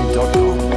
Instagram.com.